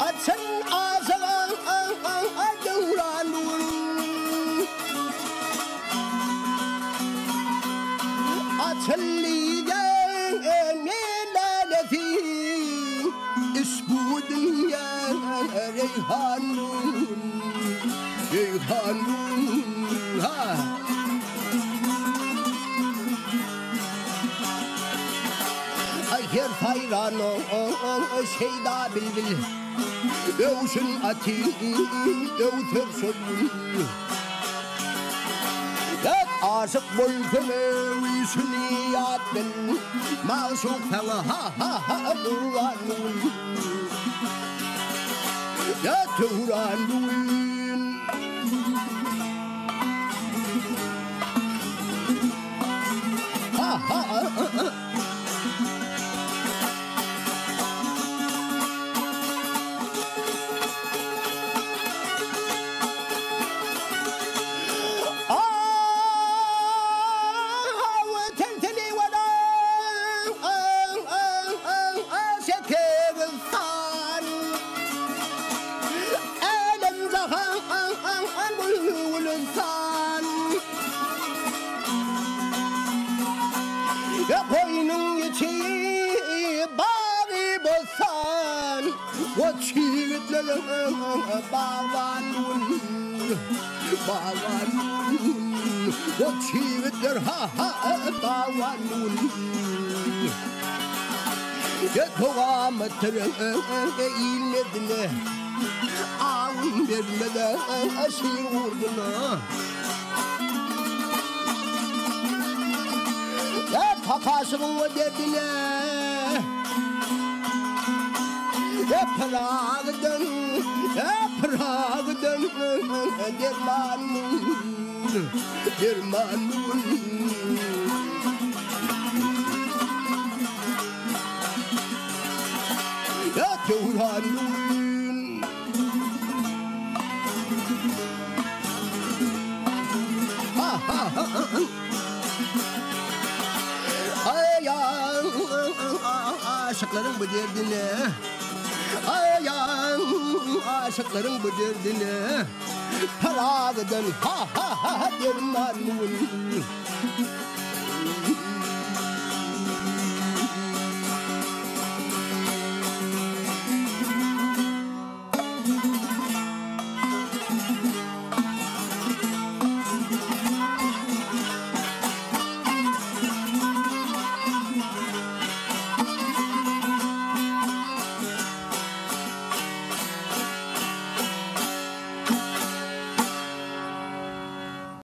Açın ağzalan Açın Reyhanun Reyhanun Ha şeker sayran ol ol ol şeyda bilbil. Dövüşün ati dövtür sözün Dök aşık bulkunu üsünü yattın Masuk sana ha ha ha durlanın Ya turanın bağlanın Bağlanın O çiğitler ha ha bağlanın Ya kovamatırın iğnedine Ağın vermeden aşır vurduna Ya kakasının derdine Ya Prag'dan Ya Prag'dan Dermanın Dermanın Ya Turan'ın Ha ha ha ha Ay ya aşıkların bu derdine Ay ya aşıkların bu derdine Paragıdan ha ha ha dermanın